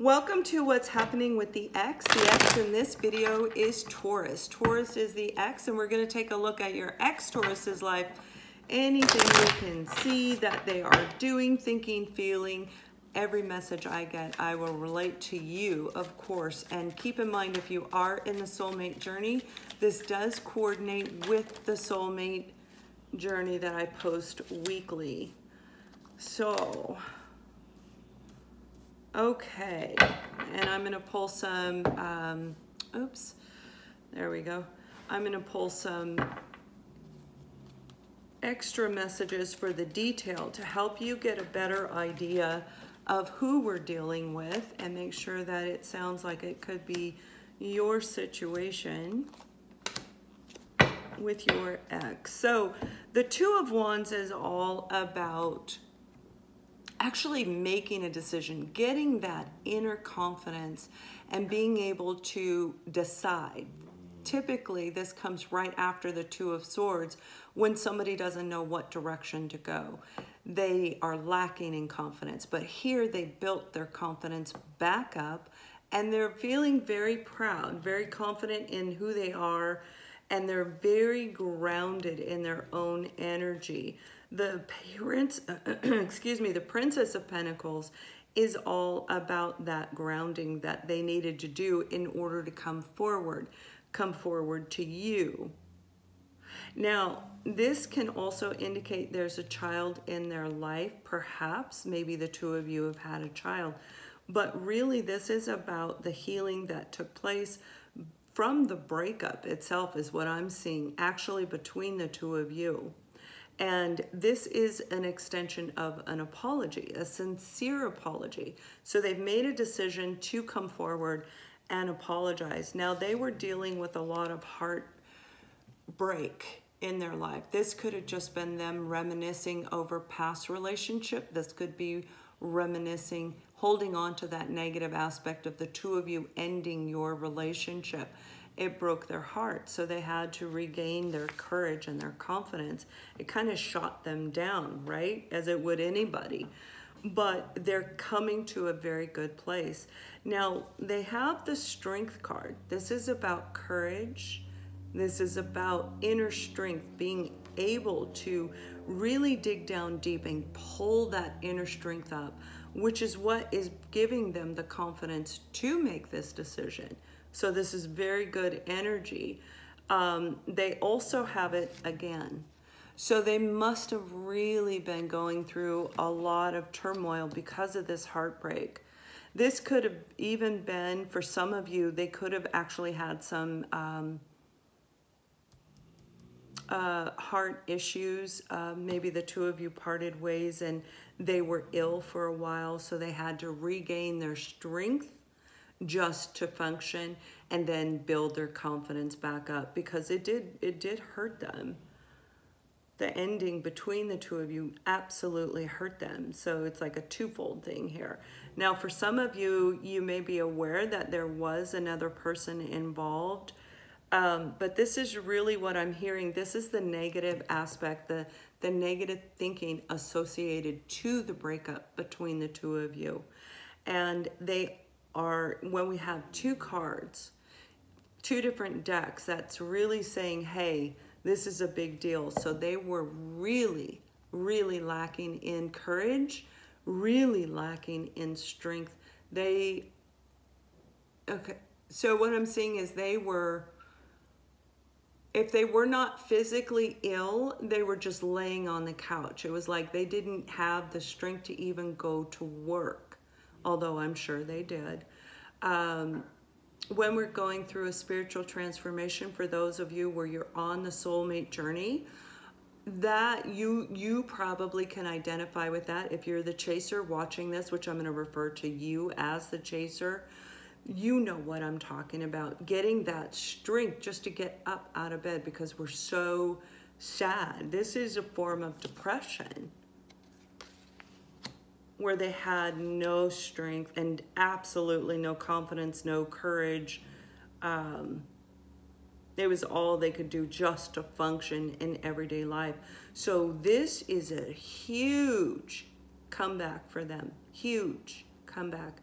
Welcome to what's happening with the ex. The ex in this video is Taurus. Taurus is the ex and we're going to take a look at your ex Taurus's life. Anything you can see that they are doing, thinking, feeling, every message I get, I will relate to you, of course. And keep in mind, if you are in the soulmate journey, this does coordinate with the soulmate journey that I post weekly. So, okay. And I'm going to pull some, um, oops, there we go. I'm going to pull some extra messages for the detail to help you get a better idea of who we're dealing with and make sure that it sounds like it could be your situation with your ex. So the Two of Wands is all about actually making a decision, getting that inner confidence and being able to decide. Typically, this comes right after the Two of Swords when somebody doesn't know what direction to go they are lacking in confidence. But here they built their confidence back up and they're feeling very proud, very confident in who they are, and they're very grounded in their own energy. The parents, excuse me, the Princess of Pentacles is all about that grounding that they needed to do in order to come forward, come forward to you. Now, this can also indicate there's a child in their life, perhaps. Maybe the two of you have had a child. But really, this is about the healing that took place from the breakup itself, is what I'm seeing actually between the two of you. And this is an extension of an apology, a sincere apology. So they've made a decision to come forward and apologize. Now, they were dealing with a lot of heartbreak in their life. This could have just been them reminiscing over past relationship. This could be reminiscing, holding on to that negative aspect of the two of you ending your relationship. It broke their heart, so they had to regain their courage and their confidence. It kind of shot them down, right? As it would anybody. But they're coming to a very good place. Now, they have the strength card. This is about courage, this is about inner strength, being able to really dig down deep and pull that inner strength up, which is what is giving them the confidence to make this decision. So this is very good energy. Um, they also have it again. So they must have really been going through a lot of turmoil because of this heartbreak. This could have even been, for some of you, they could have actually had some um, uh, heart issues. Uh, maybe the two of you parted ways and they were ill for a while, so they had to regain their strength just to function and then build their confidence back up because it did it did hurt them. The ending between the two of you absolutely hurt them. So it's like a twofold thing here. Now, for some of you, you may be aware that there was another person involved um, but this is really what I'm hearing. This is the negative aspect, the, the negative thinking associated to the breakup between the two of you. And they are, when we have two cards, two different decks, that's really saying, hey, this is a big deal. So they were really, really lacking in courage, really lacking in strength. They, okay, so what I'm seeing is they were if they were not physically ill, they were just laying on the couch. It was like they didn't have the strength to even go to work, although I'm sure they did. Um, when we're going through a spiritual transformation, for those of you where you're on the soulmate journey, that you you probably can identify with that if you're the chaser watching this, which I'm going to refer to you as the chaser you know what I'm talking about. Getting that strength just to get up out of bed because we're so sad. This is a form of depression where they had no strength and absolutely no confidence, no courage. Um, it was all they could do just to function in everyday life. So this is a huge comeback for them. Huge comeback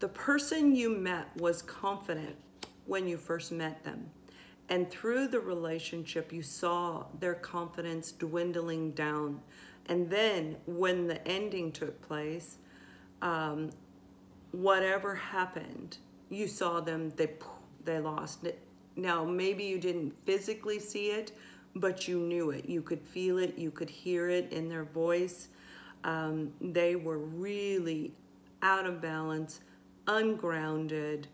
the person you met was confident when you first met them. And through the relationship, you saw their confidence dwindling down. And then when the ending took place, um, whatever happened, you saw them, they, they lost it. Now, maybe you didn't physically see it, but you knew it. You could feel it, you could hear it in their voice. Um, they were really out of balance, ungrounded.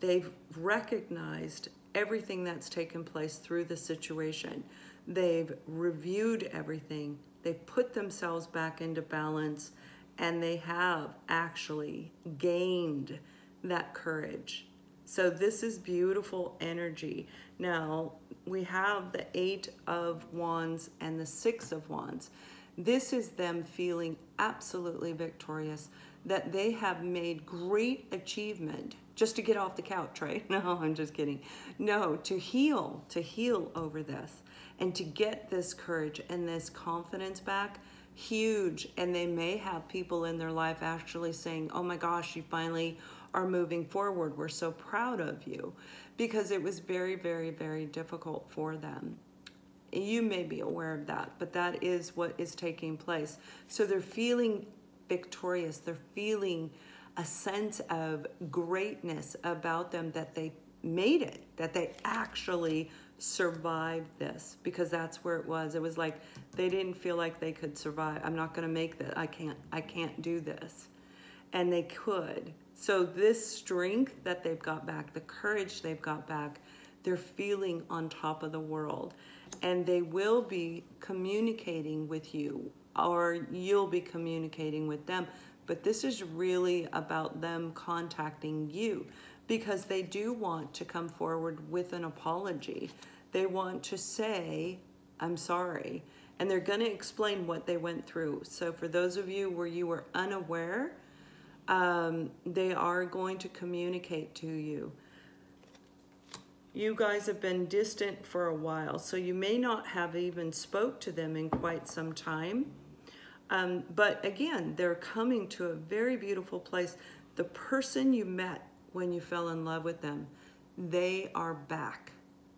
They've recognized everything that's taken place through the situation. They've reviewed everything. They've put themselves back into balance and they have actually gained that courage. So this is beautiful energy. Now, we have the Eight of Wands and the Six of Wands. This is them feeling absolutely victorious, that they have made great achievement just to get off the couch, right? No, I'm just kidding. No, to heal, to heal over this and to get this courage and this confidence back, huge. And they may have people in their life actually saying, oh my gosh, you finally are moving forward. We're so proud of you because it was very, very, very difficult for them. You may be aware of that, but that is what is taking place. So they're feeling victorious. They're feeling a sense of greatness about them that they made it, that they actually survived this because that's where it was. It was like they didn't feel like they could survive. I'm not going to make that. I can't I can't do this. And they could. So this strength that they've got back, the courage they've got back, they're feeling on top of the world. And they will be communicating with you or you'll be communicating with them but this is really about them contacting you because they do want to come forward with an apology. They want to say, I'm sorry. And they're going to explain what they went through. So, for those of you where you were unaware, um, they are going to communicate to you. You guys have been distant for a while, so you may not have even spoke to them in quite some time. Um, but again, they're coming to a very beautiful place. The person you met when you fell in love with them, they are back.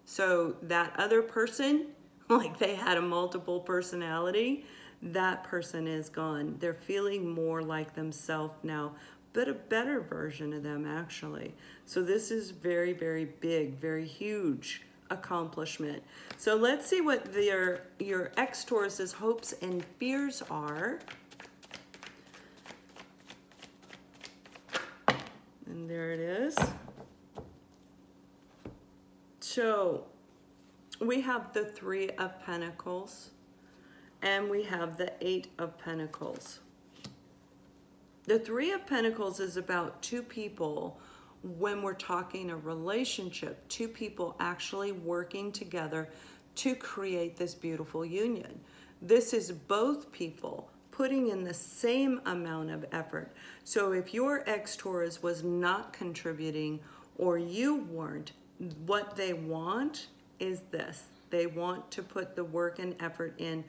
So that other person, like they had a multiple personality, that person is gone. They're feeling more like themselves now, but a better version of them actually. So this is very, very big, very huge accomplishment. So let's see what your, your ex-Taurus's hopes and fears are. And there it is. So we have the Three of Pentacles and we have the Eight of Pentacles. The Three of Pentacles is about two people when we're talking a relationship, two people actually working together to create this beautiful union. This is both people putting in the same amount of effort. So if your ex-Taurus was not contributing or you weren't, what they want is this. They want to put the work and effort in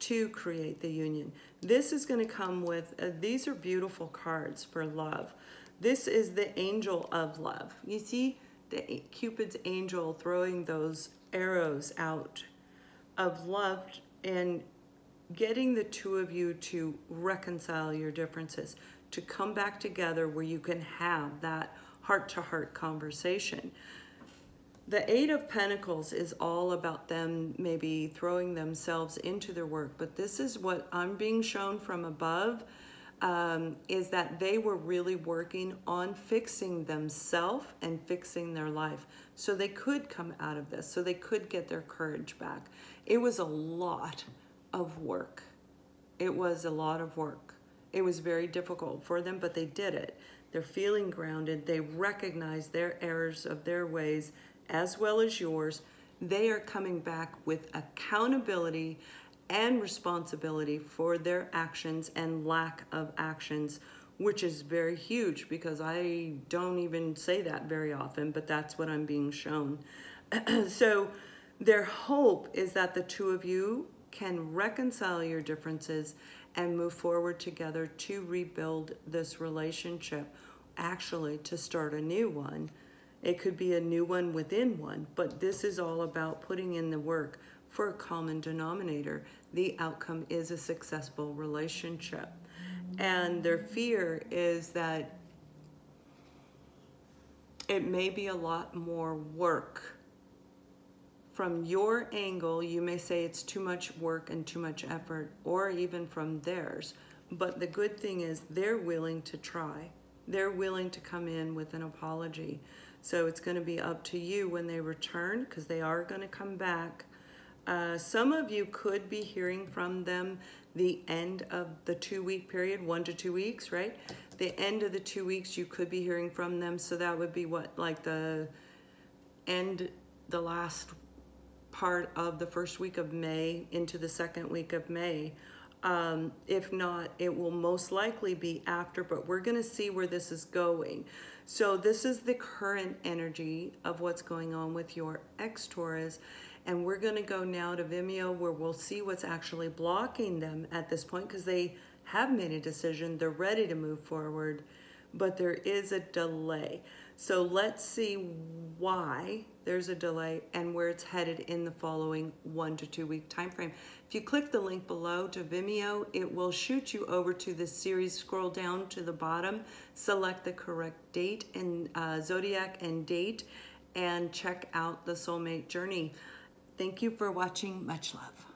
to create the union. This is going to come with, uh, these are beautiful cards for love. This is the angel of love. You see the Cupid's angel throwing those arrows out of love and getting the two of you to reconcile your differences, to come back together where you can have that heart-to-heart -heart conversation. The Eight of Pentacles is all about them maybe throwing themselves into their work, but this is what I'm being shown from above um, is that they were really working on fixing themselves and fixing their life so they could come out of this, so they could get their courage back. It was a lot of work. It was a lot of work. It was very difficult for them, but they did it. They're feeling grounded. They recognize their errors of their ways as well as yours. They are coming back with accountability and responsibility for their actions and lack of actions, which is very huge because I don't even say that very often, but that's what I'm being shown. so their hope is that the two of you can reconcile your differences and move forward together to rebuild this relationship actually to start a new one. It could be a new one within one, but this is all about putting in the work for a common denominator. The outcome is a successful relationship. And their fear is that it may be a lot more work. From your angle, you may say it's too much work and too much effort, or even from theirs. But the good thing is they're willing to try. They're willing to come in with an apology. So it's going to be up to you when they return because they are going to come back. Uh, some of you could be hearing from them the end of the two week period, one to two weeks, right? The end of the two weeks, you could be hearing from them. So that would be what, like the end, the last part of the first week of May into the second week of May. Um, if not, it will most likely be after, but we're going to see where this is going. So this is the current energy of what's going on with your ex-Taurus. And we're going to go now to Vimeo where we'll see what's actually blocking them at this point because they have made a decision. They're ready to move forward, but there is a delay. So let's see why there's a delay and where it's headed in the following one to two week time frame. If you click the link below to Vimeo, it will shoot you over to the series. Scroll down to the bottom, select the correct date and uh, zodiac and date, and check out the soulmate journey. Thank you for watching. Much love.